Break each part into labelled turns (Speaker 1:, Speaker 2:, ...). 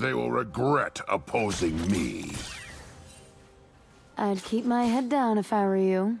Speaker 1: They will regret opposing me.
Speaker 2: I'd keep my head down if I were you.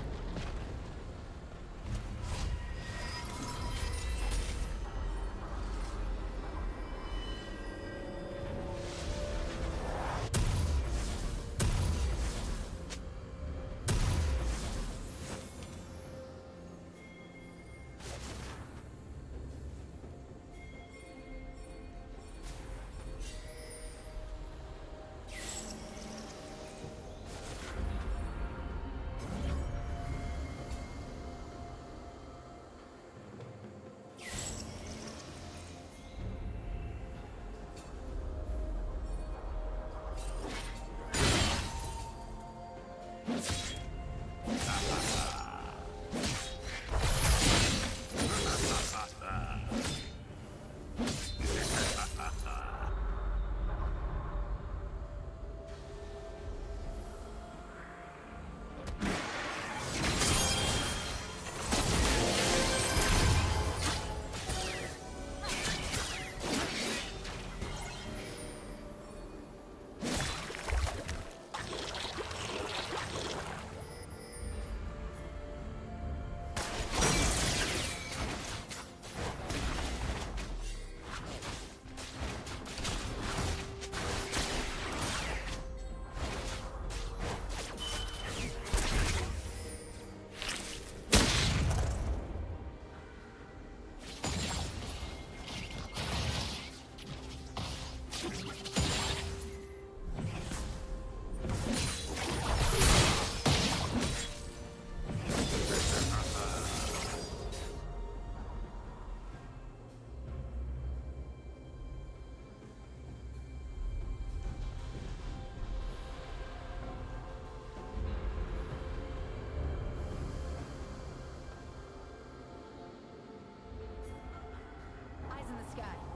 Speaker 3: sky.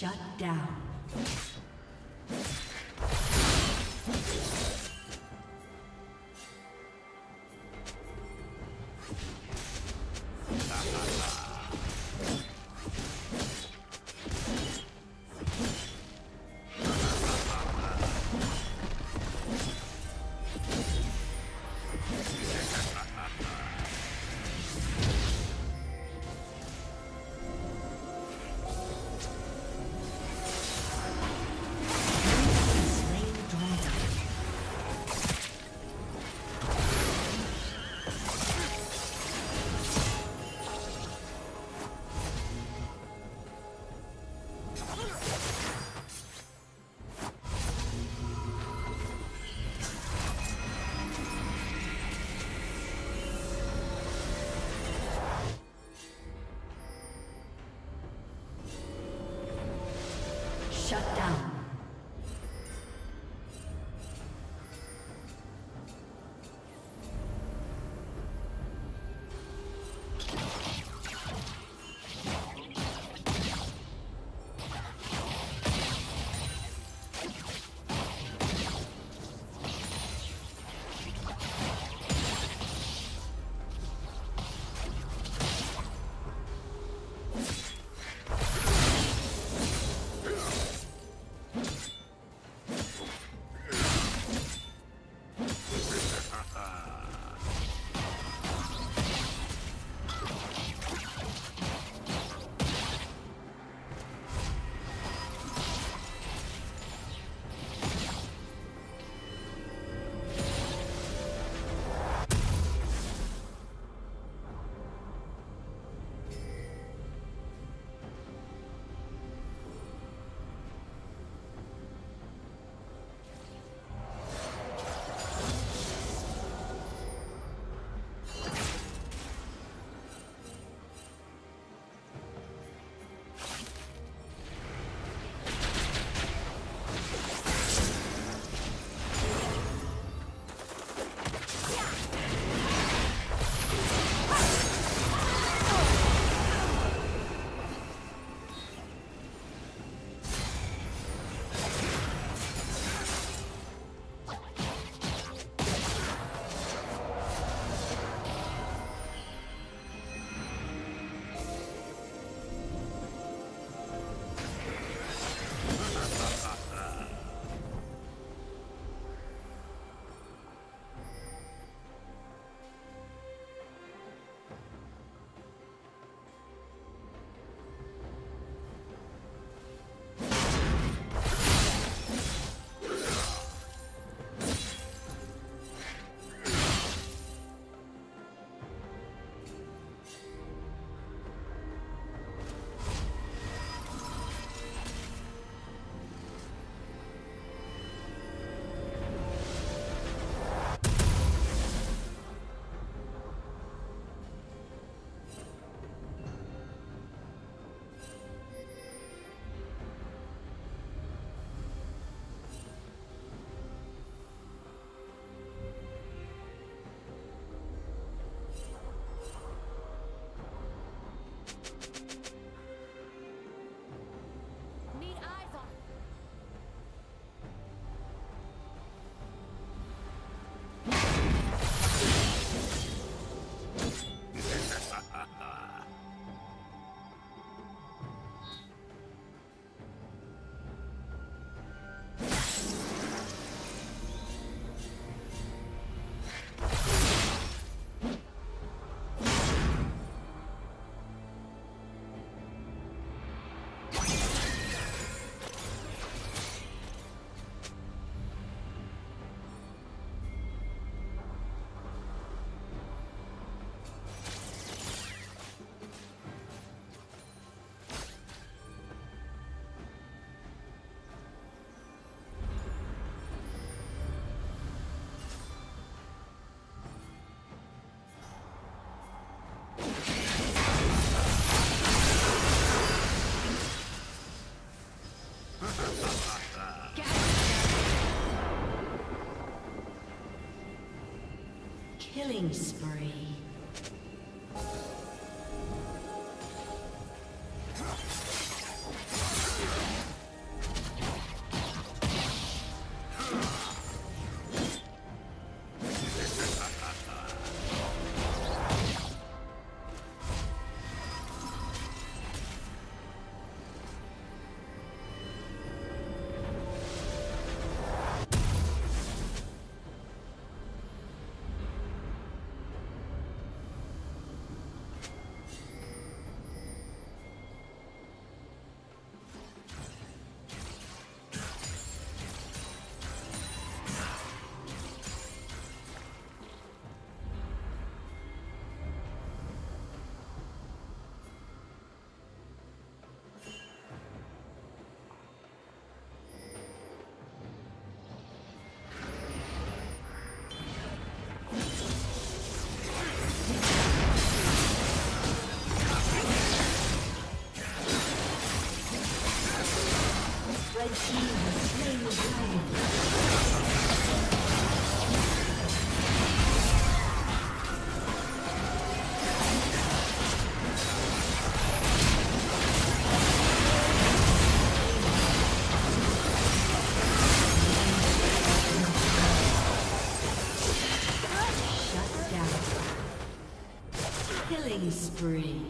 Speaker 3: Shut down. Killing spree. Spree.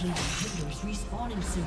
Speaker 3: Team's respawning soon.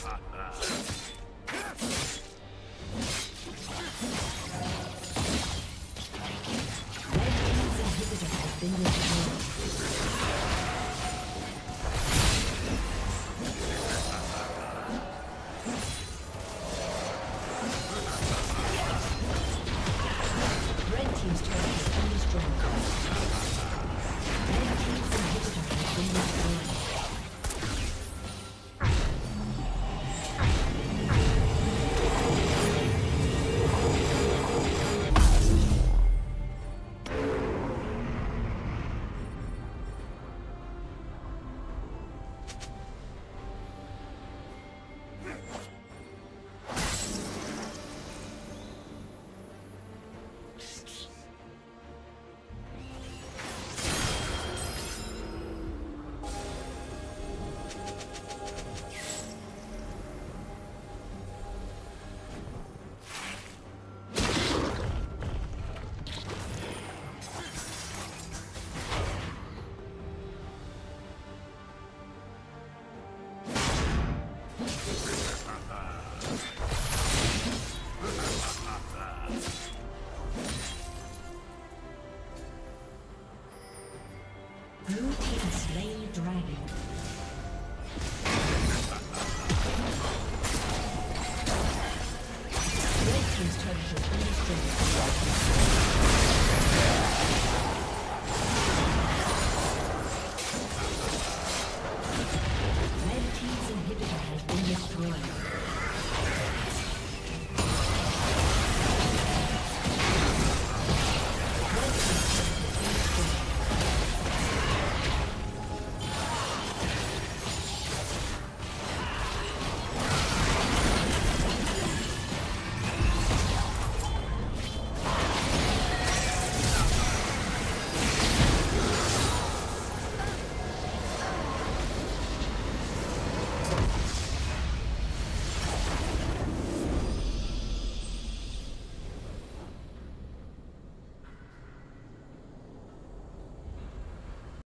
Speaker 3: out.